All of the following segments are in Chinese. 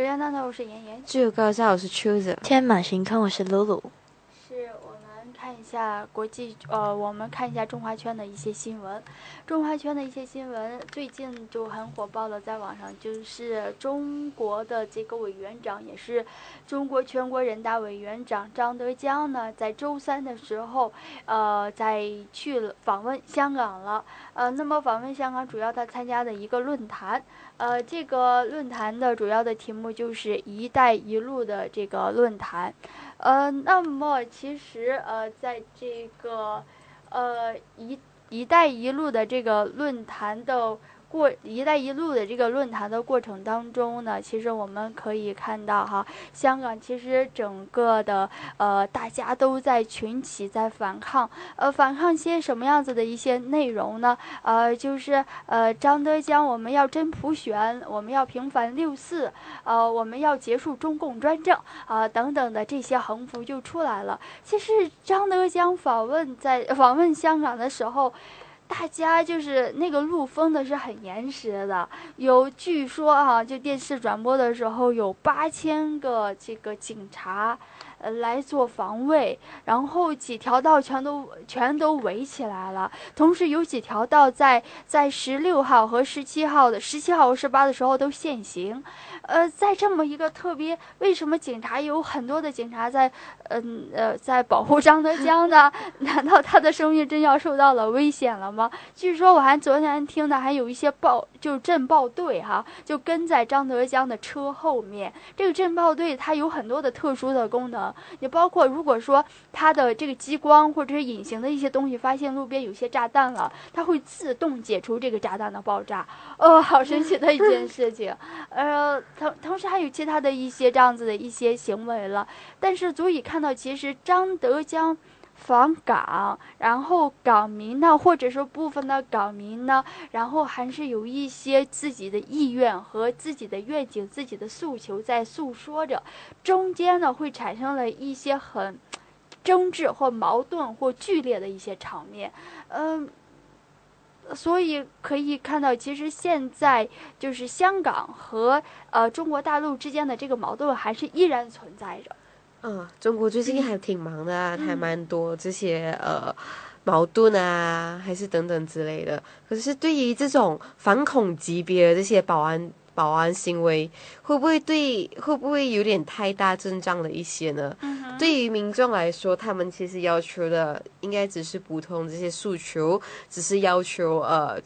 首先呢，我是妍妍。自由高照，我是 Chooser。天马行空，我是露露。是我们看一下国际，呃，我们看一下中华圈的一些新闻。中华圈的一些新闻最近就很火爆的，在网上就是中国的这个委员长，也是中国全国人大委员长张德江呢，在周三的时候，呃，在去了访问香港了。呃，那么访问香港主要他参加的一个论坛，呃，这个论坛的主要的题目就是“一带一路”的这个论坛。呃，那么其实呃，在这个呃“一一带一路”的这个论坛的。过“一带一路”的这个论坛的过程当中呢，其实我们可以看到哈，香港其实整个的呃，大家都在群起在反抗，呃，反抗些什么样子的一些内容呢？呃，就是呃，张德江，我们要真普选，我们要平反六四，呃，我们要结束中共专政啊，等等的这些横幅就出来了。其实张德江访问在访问香港的时候。大家就是那个路封的是很严实的，有据说啊，就电视转播的时候有八千个这个警察。呃，来做防卫，然后几条道全都全都围起来了。同时有几条道在在十六号和十七号的十七号和十八的时候都限行。呃，在这么一个特别，为什么警察有很多的警察在，嗯呃，在保护张德江呢？难道他的生命真要受到了危险了吗？据说我还昨天听的还有一些报，就是镇暴队哈，就跟在张德江的车后面。这个镇暴队它有很多的特殊的功能。也包括，如果说它的这个激光或者是隐形的一些东西发现路边有些炸弹了，它会自动解除这个炸弹的爆炸。哦，好神奇的一件事情。呃，同同时还有其他的一些这样子的一些行为了，但是足以看到，其实张德江。访港，然后港民呢，或者说部分的港民呢，然后还是有一些自己的意愿和自己的愿景、自己的诉求在诉说着，中间呢会产生了一些很争执或矛盾或剧烈的一些场面，嗯，所以可以看到，其实现在就是香港和呃中国大陆之间的这个矛盾还是依然存在着。嗯，中国最近还挺忙的啊，还蛮多这些呃矛盾啊，还是等等之类的。可是对于这种反恐级别的这些保安保安行为，会不会对会不会有点太大阵仗了一些呢？对于民众来说，他们其实要求的应该只是普通这些诉求，只是要求呃。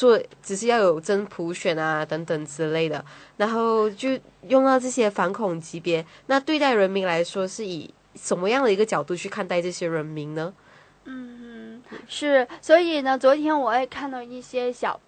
做只是要有真普选啊等等之类的，然后就用到这些反恐级别。那对待人民来说，是以什么样的一个角度去看待这些人民呢？嗯，是。所以呢，昨天我也看到一些小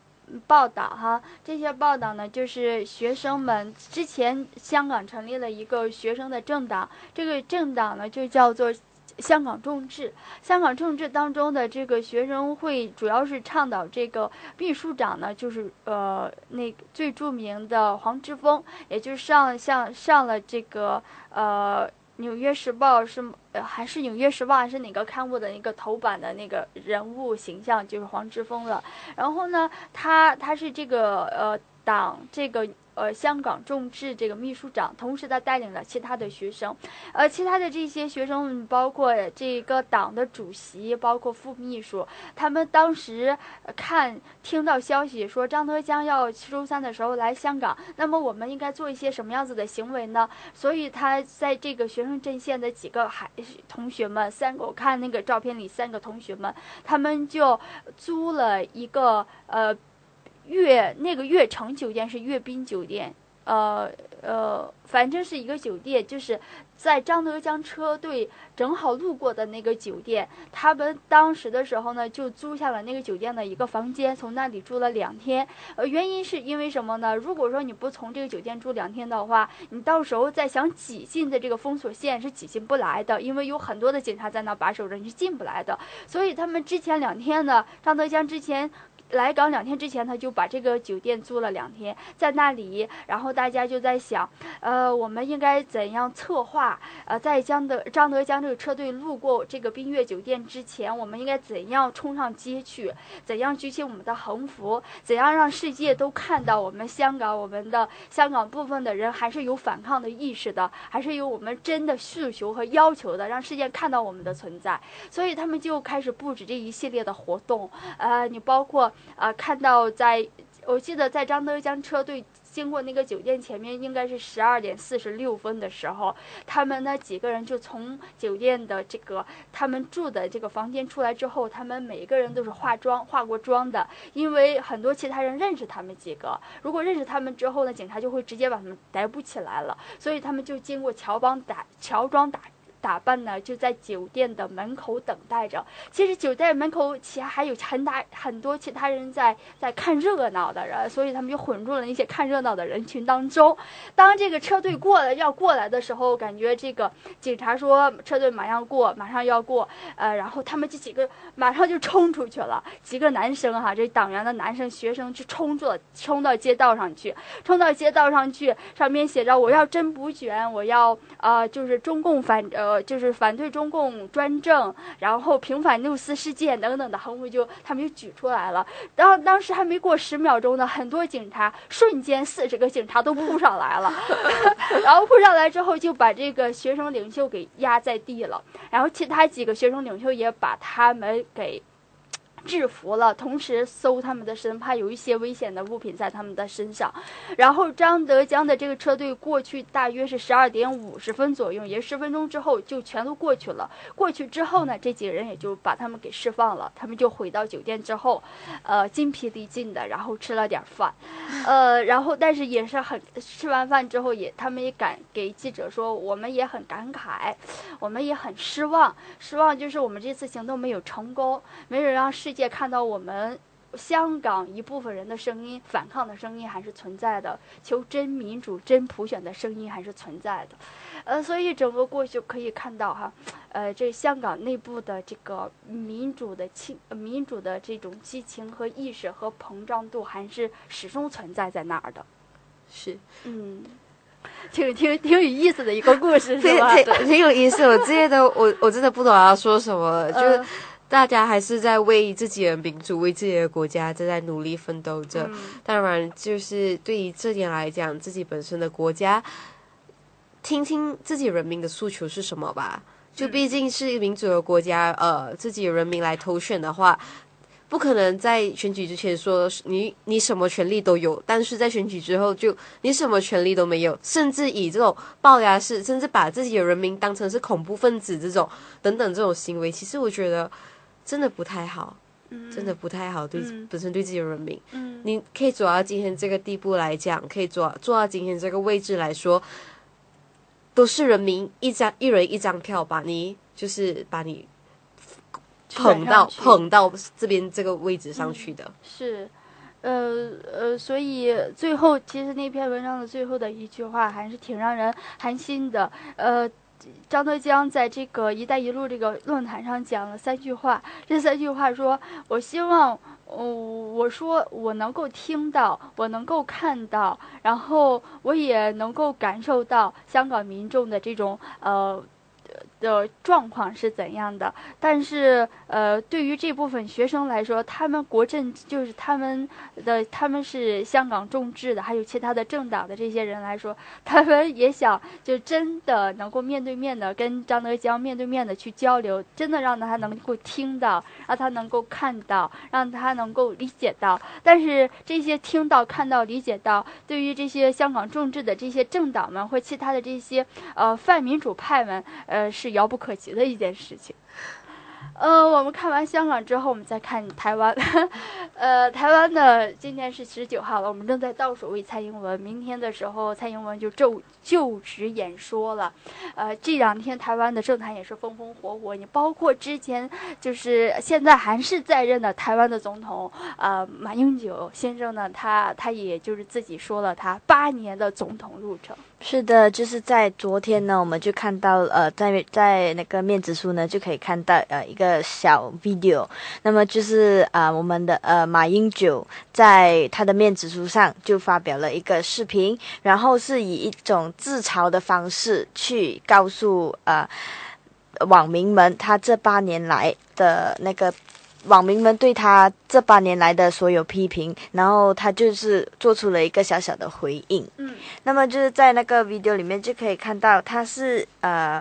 报道哈，这些报道呢，就是学生们之前香港成立了一个学生的政党，这个政党呢就叫做。香港众志，香港众志当中的这个学生会主要是倡导这个秘书长呢，就是呃那最著名的黄之锋，也就是上像上了这个呃《纽约时报》是还是《纽约时报》还是哪个刊物的一个头版的那个人物形象就是黄之锋了。然后呢，他他是这个呃党这个。呃，香港众志这个秘书长，同时他带领了其他的学生，呃，其他的这些学生包括这个党的主席，包括副秘书，他们当时看听到消息说张德江要周三的时候来香港，那么我们应该做一些什么样子的行为呢？所以他在这个学生阵线的几个孩同学们，三个我看那个照片里三个同学们，他们就租了一个呃。悦那个悦城酒店是悦宾酒店，呃呃，反正是一个酒店，就是在张德江车队正好路过的那个酒店。他们当时的时候呢，就租下了那个酒店的一个房间，从那里住了两天。呃，原因是因为什么呢？如果说你不从这个酒店住两天的话，你到时候再想挤进的这个封锁线是挤进不来的，因为有很多的警察在那把守着，你是进不来的。所以他们之前两天呢，张德江之前。来港两天之前，他就把这个酒店租了两天，在那里，然后大家就在想，呃，我们应该怎样策划？呃，在江德张德江这个车队路过这个冰月酒店之前，我们应该怎样冲上街去？怎样举起我们的横幅？怎样让世界都看到我们香港？我们的香港部分的人还是有反抗的意识的，还是有我们真的诉求和要求的，让世界看到我们的存在。所以他们就开始布置这一系列的活动。呃，你包括呃看到在，我记得在张德江车队。经过那个酒店前面，应该是十二点四十六分的时候，他们那几个人就从酒店的这个他们住的这个房间出来之后，他们每一个人都是化妆化过妆的，因为很多其他人认识他们几个。如果认识他们之后呢，警察就会直接把他们逮捕起来了。所以他们就经过乔帮打乔装打。打扮呢，就在酒店的门口等待着。其实酒店门口其实还有很大很多其他人在在看热闹的人，所以他们就混入了那些看热闹的人群当中。当这个车队过来要过来的时候，感觉这个警察说车队马上过，马上要过，呃，然后他们这几个马上就冲出去了。几个男生哈，这党员的男生学生就冲了，冲到街道上去，冲到街道上去，上面写着我要真补选，我要啊，就是中共反呃。就是反对中共专政，然后平反六四事件等等的横幅就他们就举出来了。然后当时还没过十秒钟呢，很多警察瞬间四十个警察都扑上来了，然后扑上来之后就把这个学生领袖给压在地了，然后其他几个学生领袖也把他们给。制服了，同时搜他们的身，怕有一些危险的物品在他们的身上。然后张德江的这个车队过去大约是十二点五十分左右，也十分钟之后就全都过去了。过去之后呢，这几个人也就把他们给释放了。他们就回到酒店之后，呃，精疲力尽的，然后吃了点饭，呃，然后但是也是很吃完饭之后也，他们也敢给记者说，我们也很感慨，我们也很失望，失望就是我们这次行动没有成功，没有让世。世界看到我们香港一部分人的声音，反抗的声音还是存在的，求真民主、真普选的声音还是存在的。呃，所以整个过去可以看到哈，呃，这香港内部的这个民主的情、民主的这种激情和意识和膨胀度还是始终存在在那儿的。是，嗯，挺挺挺有意思的一个故事，是吧？挺有意思。我这些都我我真的不懂要说什么，就是。大家还是在为自己的民族、为自己的国家正在努力奋斗着。当然，就是对于这点来讲，自己本身的国家，听听自己人民的诉求是什么吧。就毕竟是民主的国家，呃，自己人民来投选的话，不可能在选举之前说你你什么权利都有，但是在选举之后就你什么权利都没有，甚至以这种龅牙式，甚至把自己的人民当成是恐怖分子这种等等这种行为，其实我觉得。真的不太好，真的不太好。对本身对自己的人民，你可以走到今天这个地步来讲，可以做做到今天这个位置来说，都是人民一张一人一张票，把你就是把你捧到捧到这边这个位置上去的。是，呃呃，所以最后其实那篇文章的最后的一句话还是挺让人寒心的。呃。张德江在这个“一带一路”这个论坛上讲了三句话，这三句话说：“我希望，嗯，我说我能够听到，我能够看到，然后我也能够感受到香港民众的这种呃。”的状况是怎样的？但是，呃，对于这部分学生来说，他们国政就是他们的，他们是香港众志的，还有其他的政党的这些人来说，他们也想就真的能够面对面的跟张德江面对面的去交流，真的让他能够听到，让他能够看到，让他能够理解到。但是这些听到、看到、理解到，对于这些香港众志的这些政党们或其他的这些呃泛民主派们，呃是。遥不可及的一件事情。呃，我们看完香港之后，我们再看台湾。呃，台湾的今天是十九号了，我们正在倒数为蔡英文。明天的时候，蔡英文就就就职演说了。呃，这两天台湾的政坛也是风风火火。你包括之前就是现在还是在任的台湾的总统，呃，马英九先生呢，他他也就是自己说了他八年的总统路程。是的，就是在昨天呢，我们就看到呃，在在那个面子书呢，就可以看到呃一个。小 video，那么就是啊、我们的呃马英九在他的面子书上就发表了一个视频，然后是以一种自嘲的方式去告诉呃网民们他这八年来的那个。网民们对他这八年来的所有批评，然后他就是做出了一个小小的回应。嗯，那么就是在那个 video 里面就可以看到，他是呃，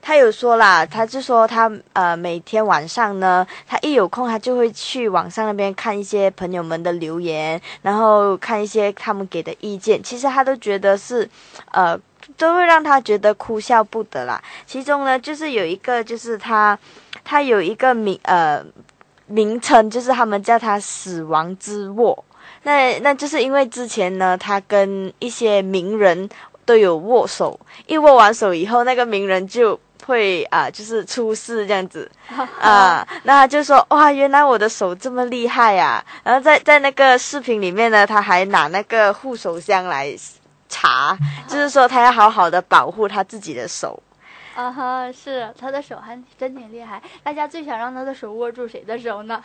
他有说啦，他就说他呃每天晚上呢，他一有空他就会去网上那边看一些朋友们的留言，然后看一些他们给的意见，其实他都觉得是呃。都会让他觉得哭笑不得啦。其中呢，就是有一个，就是他，他有一个名呃名称，就是他们叫他“死亡之握”。那那就是因为之前呢，他跟一些名人都有握手，一握完手以后，那个名人就会啊、就是出事这样子 啊、那他就说哇，原来我的手这么厉害呀、然后在在那个视频里面呢，他还拿那个护手箱来查，就是说他要好好的保护他自己的手。啊哈，是他的手还真挺厉害。大家最想让他的手握住谁的手呢？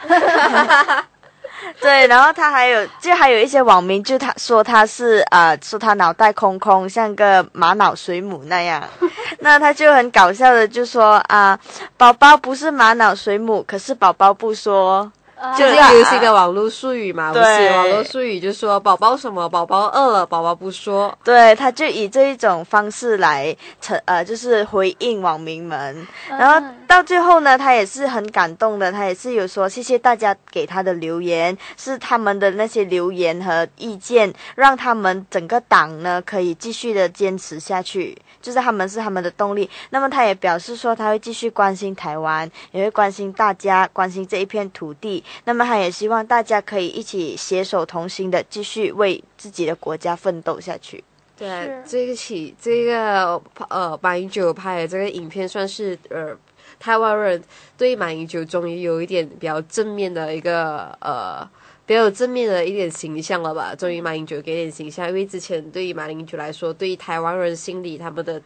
对，然后他还有，就还有一些网民就他说他是呃，说他脑袋空空，像个玛瑙水母那样。那他就很搞笑的就说啊、宝宝不是玛瑙水母，可是宝宝不说。就就是一个流行的网络术语嘛，不是对网络术语就说宝宝什么，宝宝饿了，宝宝不说。对，他就以这一种方式来成呃，就是回应网民们。然后到最后呢，他也是很感动的，他也是有说谢谢大家给他的留言，是他们的那些留言和意见，让他们整个党呢可以继续的坚持下去，就是他们是他们的动力。那么他也表示说，他会继续关心台湾，也会关心大家，关心这一片土地。那么他也希望大家可以一起携手同心的继续为自己的国家奋斗下去。对这个起这个呃马英九拍的这个影片，算是呃台湾人对马英九终于有一点比较正面的一个呃比较有正面的一点形象了吧？终于马英九给点形象，因为之前对于马英九来说，对于台湾人心里他们的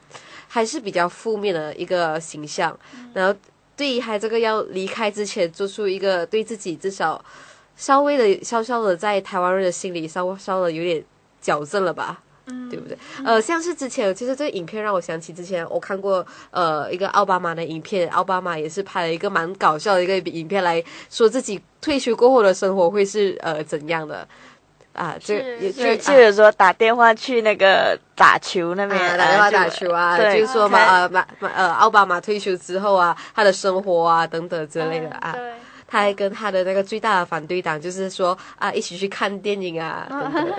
还是比较负面的一个形象，然后对于他这个要离开之前，做出一个对自己至少稍微的稍稍的在台湾人的心里稍稍的有点矫正了吧？嗯，对不对？呃，像是之前，其实这个影片让我想起之前我看过呃一个奥巴马的影片，奥巴马也是拍了一个蛮搞笑的一个影片，来说自己退休过后的生活会是呃怎样的啊？就就就有说打电话去那个打球那边，啊，打电话打球啊，对。就是说嘛，看呃，马马呃，奥巴马退休之后啊，他的生活啊等等之类的啊，嗯对。他还跟他的那个最大的反对党，就是说啊，一起去看电影啊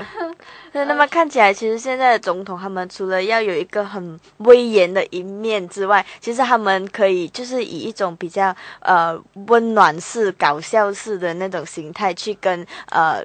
那么看起来，其实现在的总统他们除了要有一个很威严的一面之外，其实他们可以就是以一种比较呃温暖式、搞笑式的那种形态去跟呃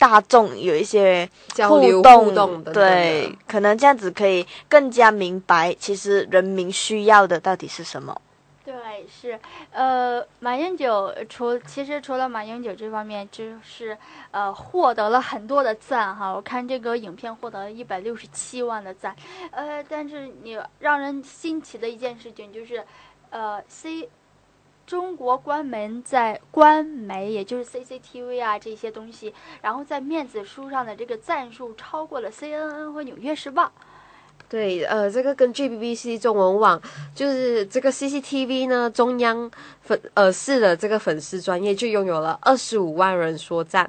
大众有一些互动等等对，可能这样子可以更加明白，其实人民需要的到底是什么。对，是，呃，马英九除其实除了马英九这方面，就是呃获得了很多的赞哈。我看这个影片获得了一百六十七万的赞，呃，但是你让人新奇的一件事情就是，呃，C 中国官媒在官媒，也就是 CCTV 啊这些东西，然后在面子书上的这个赞数超过了 CNN 和纽约时报。对，呃，这个根据 BBC 中文网，就是这个 CCTV 呢，中央粉呃市的这个粉丝专业就拥有了二十五万人说赞，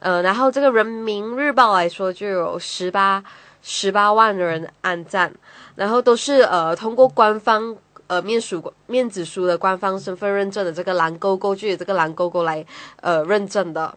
呃，然后这个人民日报来说就有十八十八万人按赞，然后都是呃通过官方呃面书面子书的官方身份认证的这个蓝勾勾，就有这个蓝勾勾来呃认证的。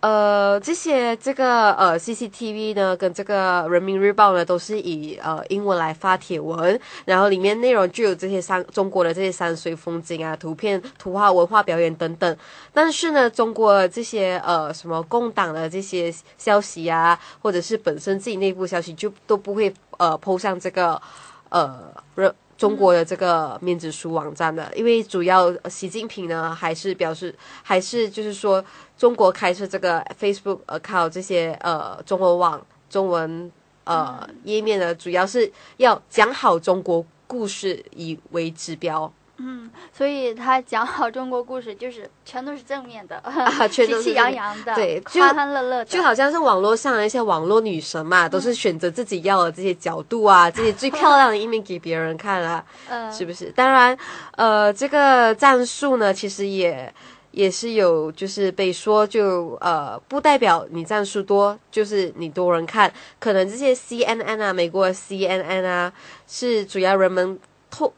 呃，这些这个呃 CCTV 呢，跟这个人民日报呢，都是以呃英文来发帖文，然后里面内容就有这些山中国的这些山水风景啊、图片、图画、文化表演等等。但是呢，中国这些呃什么共党的这些消息啊，或者是本身自己内部消息，就都不会呃 PO 上这个呃人中国的这个面子书网站的，因为主要习近平呢还是表示，还是就是说中国开设这个 Facebook account 这些呃中文网中文呃页面呢，主要是要讲好中国故事以为指标。嗯，所以他讲好中国故事就是全都是正面的，啊，全都是喜气洋洋的，对就欢欢乐乐的，就好像是网络上的一些网络女神嘛，都是选择自己要的这些角度啊，这些最漂亮的一面给别人看啊，嗯，是不是？当然，呃，这个战术呢，其实也也是有，就是被说就呃，不代表你战术多，就是你多人看，可能这些 CNN 啊，美国的 CNN 啊，是主要人们透。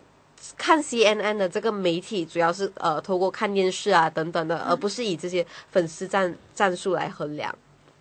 看 CNN 的这个媒体主要是呃透过看电视啊等等的，而不是以这些粉丝战战术来衡量。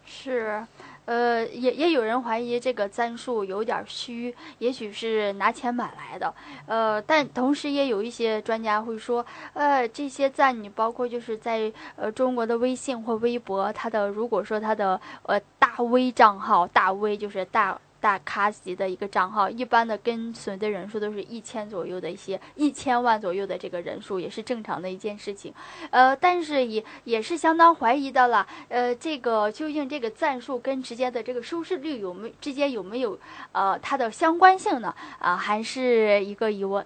是，呃，也也有人怀疑这个战术有点虚，也许是拿钱买来的。呃，但同时也有一些专家会说，呃，这些赞你包括就是在呃中国的微信或微博，它的如果说它的呃大 V 账号，大 V 就是大。大咖级的一个账号，一般的跟随的人数都是一千左右的一些一千万左右的这个人数，也是正常的一件事情。呃，但是也也是相当怀疑的了。呃，这个究竟这个赞数跟直接的这个收视率有没之间有没有呃它的相关性呢？啊，还是一个疑问。